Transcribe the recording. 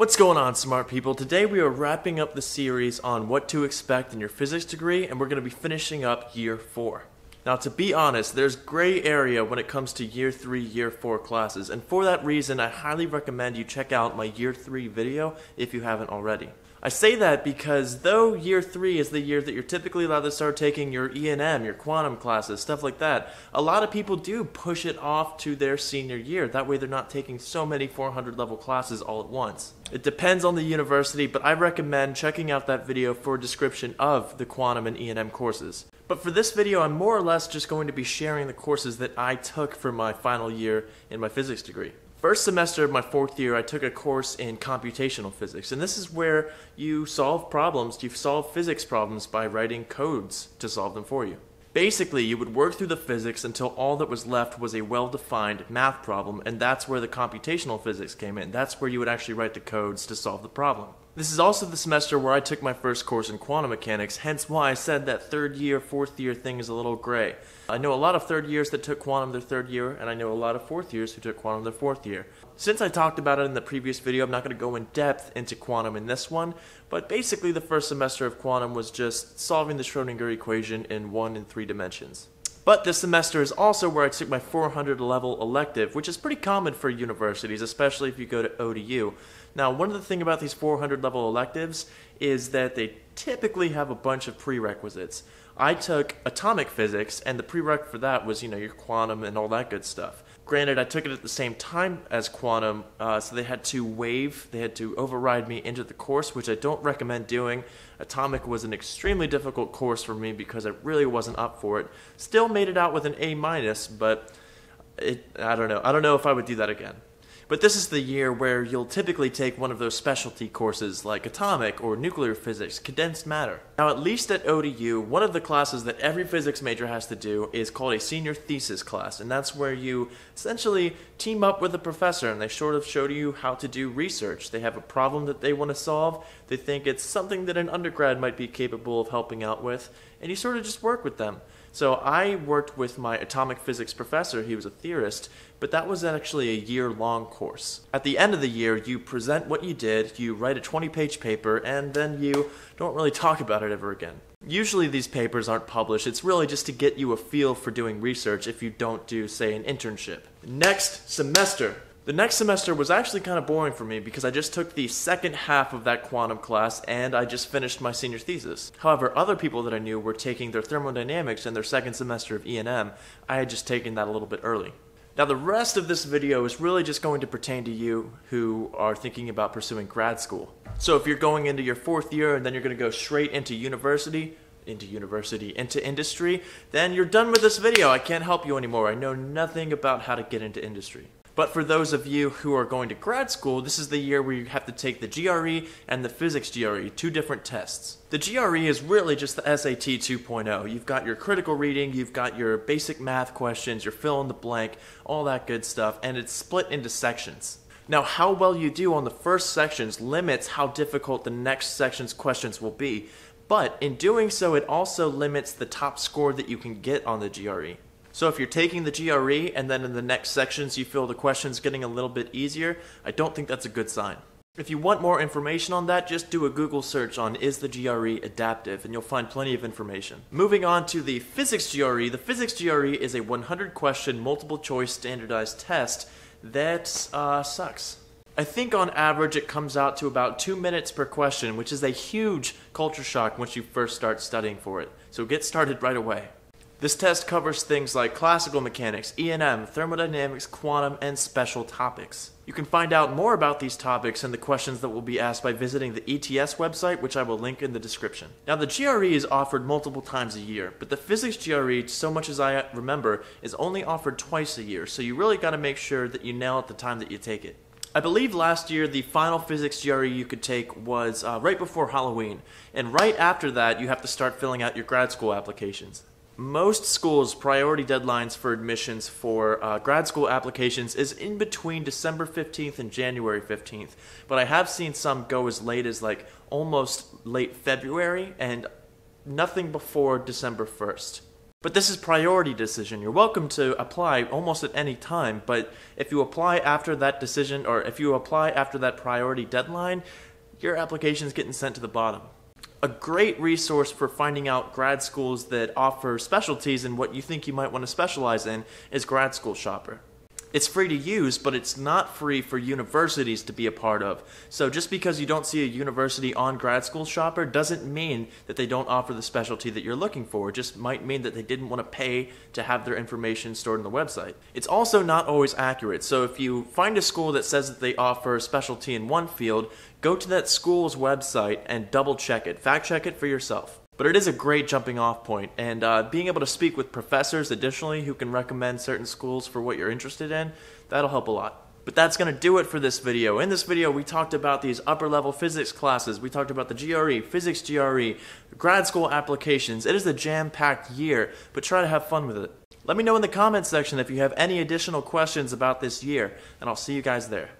What's going on, smart people? Today we are wrapping up the series on what to expect in your physics degree, and we're going to be finishing up year four. Now, to be honest, there's gray area when it comes to year three, year four classes, and for that reason, I highly recommend you check out my year three video if you haven't already. I say that because though year three is the year that you're typically allowed to start taking your E&M, your quantum classes, stuff like that, a lot of people do push it off to their senior year. That way they're not taking so many 400 level classes all at once. It depends on the university, but I recommend checking out that video for a description of the quantum and E&M courses. But for this video, I'm more or less just going to be sharing the courses that I took for my final year in my physics degree. First semester of my fourth year, I took a course in computational physics, and this is where you solve problems, you solve physics problems by writing codes to solve them for you. Basically, you would work through the physics until all that was left was a well defined math problem, and that's where the computational physics came in. That's where you would actually write the codes to solve the problem. This is also the semester where I took my first course in quantum mechanics, hence why I said that third year, fourth year thing is a little gray. I know a lot of third years that took quantum their third year, and I know a lot of fourth years who took quantum their fourth year. Since I talked about it in the previous video, I'm not going to go in depth into quantum in this one, but basically the first semester of quantum was just solving the Schrodinger equation in one and three dimensions. But this semester is also where I took my 400 level elective, which is pretty common for universities, especially if you go to ODU. Now, one of the things about these 400 level electives is that they typically have a bunch of prerequisites. I took atomic physics, and the prereq for that was, you know, your quantum and all that good stuff. Granted, I took it at the same time as quantum, uh, so they had to waive, they had to override me into the course, which I don't recommend doing. Atomic was an extremely difficult course for me because I really wasn't up for it. Still made it out with an A minus, but it, I don't know. I don't know if I would do that again. But this is the year where you'll typically take one of those specialty courses like atomic or nuclear physics, condensed matter. Now, at least at ODU, one of the classes that every physics major has to do is called a senior thesis class, and that's where you essentially team up with a professor and they sort of show you how to do research. They have a problem that they want to solve, they think it's something that an undergrad might be capable of helping out with, and you sort of just work with them. So I worked with my atomic physics professor, he was a theorist, but that was actually a year long course. At the end of the year, you present what you did, you write a 20 page paper, and then you don't really talk about it ever again. Usually these papers aren't published, it's really just to get you a feel for doing research if you don't do, say, an internship. Next semester, the next semester was actually kind of boring for me because I just took the second half of that quantum class and I just finished my senior thesis. However, other people that I knew were taking their thermodynamics in their second semester of E&M. I had just taken that a little bit early. Now, the rest of this video is really just going to pertain to you who are thinking about pursuing grad school. So, if you're going into your fourth year and then you're going to go straight into university, into university, into industry, then you're done with this video. I can't help you anymore. I know nothing about how to get into industry. But for those of you who are going to grad school, this is the year where you have to take the GRE and the physics GRE, two different tests. The GRE is really just the SAT 2.0. You've got your critical reading, you've got your basic math questions, your fill in the blank, all that good stuff, and it's split into sections. Now, how well you do on the first sections limits how difficult the next section's questions will be, but in doing so, it also limits the top score that you can get on the GRE. So if you're taking the GRE and then in the next sections you feel the questions getting a little bit easier, I don't think that's a good sign. If you want more information on that, just do a Google search on is the GRE adaptive and you'll find plenty of information. Moving on to the physics GRE, the physics GRE is a 100 question multiple choice standardized test that uh, sucks. I think on average it comes out to about two minutes per question, which is a huge culture shock once you first start studying for it. So get started right away. This test covers things like classical mechanics, E&M, thermodynamics, quantum, and special topics. You can find out more about these topics and the questions that will be asked by visiting the ETS website, which I will link in the description. Now, the GRE is offered multiple times a year, but the physics GRE, so much as I remember, is only offered twice a year, so you really got to make sure that you nail it the time that you take it. I believe last year the final physics GRE you could take was uh, right before Halloween, and right after that you have to start filling out your grad school applications. Most schools' priority deadlines for admissions for uh, grad school applications is in between December 15th and January 15th, but I have seen some go as late as like almost late February and nothing before December 1st. But this is priority decision. You're welcome to apply almost at any time, but if you apply after that decision or if you apply after that priority deadline, your application is getting sent to the bottom. A great resource for finding out grad schools that offer specialties in what you think you might want to specialize in is Grad School Shopper. It's free to use, but it's not free for universities to be a part of. So just because you don't see a university on grad school shopper doesn't mean that they don't offer the specialty that you're looking for. It just might mean that they didn't want to pay to have their information stored in the website. It's also not always accurate. So if you find a school that says that they offer a specialty in one field, go to that school's website and double check it. Fact check it for yourself. But it is a great jumping off point, and uh, being able to speak with professors additionally who can recommend certain schools for what you're interested in, that'll help a lot. But that's going to do it for this video. In this video, we talked about these upper level physics classes. We talked about the GRE, physics GRE, grad school applications. It is a jam packed year, but try to have fun with it. Let me know in the comments section if you have any additional questions about this year, and I'll see you guys there.